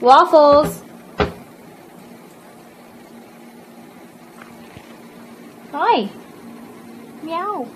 Waffles. Hi. Meow.